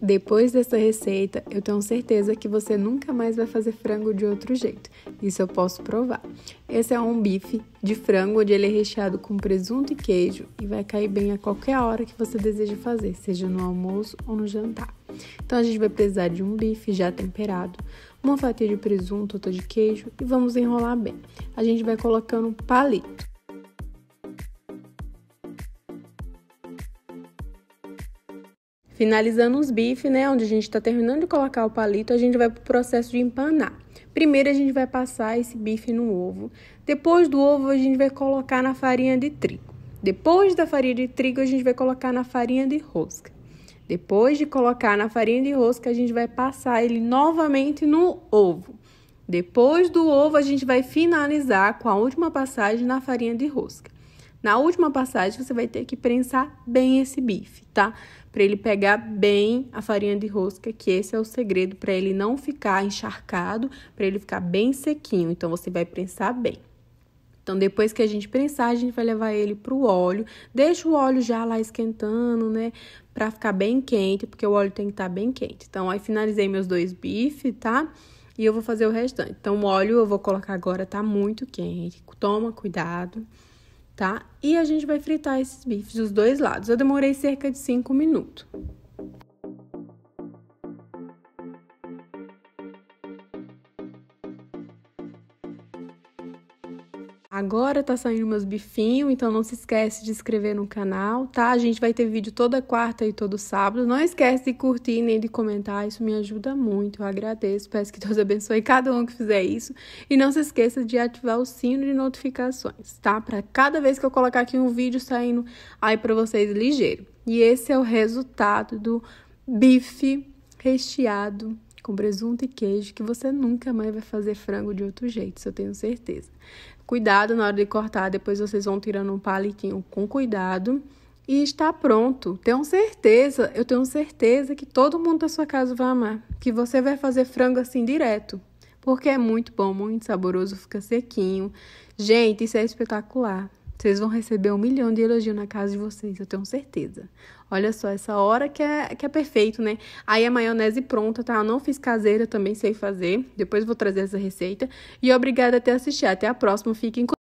Depois dessa receita, eu tenho certeza que você nunca mais vai fazer frango de outro jeito. Isso eu posso provar. Esse é um bife de frango onde ele é recheado com presunto e queijo e vai cair bem a qualquer hora que você deseja fazer, seja no almoço ou no jantar. Então a gente vai precisar de um bife já temperado, uma fatia de presunto, outra de queijo e vamos enrolar bem. A gente vai colocando palito. Finalizando os bifes, né, onde a gente está terminando de colocar o palito, a gente vai para o processo de empanar. Primeiro a gente vai passar esse bife no ovo. Depois do ovo a gente vai colocar na farinha de trigo. Depois da farinha de trigo a gente vai colocar na farinha de rosca. Depois de colocar na farinha de rosca a gente vai passar ele novamente no ovo. Depois do ovo a gente vai finalizar com a última passagem na farinha de rosca. Na última passagem, você vai ter que prensar bem esse bife, tá? Para ele pegar bem a farinha de rosca, que esse é o segredo para ele não ficar encharcado, para ele ficar bem sequinho. Então, você vai prensar bem. Então, depois que a gente prensar, a gente vai levar ele para o óleo. Deixa o óleo já lá esquentando, né? Para ficar bem quente, porque o óleo tem que estar tá bem quente. Então, aí finalizei meus dois bifes, tá? E eu vou fazer o restante. Então, o óleo eu vou colocar agora, tá muito quente. Toma cuidado tá? E a gente vai fritar esses bifes dos dois lados. Eu demorei cerca de 5 minutos. Agora tá saindo meus bifinhos, então não se esquece de inscrever no canal, tá? A gente vai ter vídeo toda quarta e todo sábado. Não esquece de curtir nem de comentar, isso me ajuda muito. Eu agradeço, peço que Deus abençoe cada um que fizer isso. E não se esqueça de ativar o sino de notificações, tá? Para cada vez que eu colocar aqui um vídeo saindo aí para vocês ligeiro. E esse é o resultado do bife recheado com presunto e queijo, que você nunca mais vai fazer frango de outro jeito, isso eu tenho certeza. Cuidado na hora de cortar, depois vocês vão tirando um palitinho com cuidado. E está pronto. Tenho certeza, eu tenho certeza que todo mundo da sua casa vai amar. Que você vai fazer frango assim direto. Porque é muito bom, muito saboroso, fica sequinho. Gente, isso é espetacular. Vocês vão receber um milhão de elogios na casa de vocês, eu tenho certeza. Olha só, essa hora que é, que é perfeito, né? Aí a maionese pronta, tá? Eu não fiz caseira, também sei fazer. Depois vou trazer essa receita. E obrigada por ter assistido. Até a próxima. Fiquem com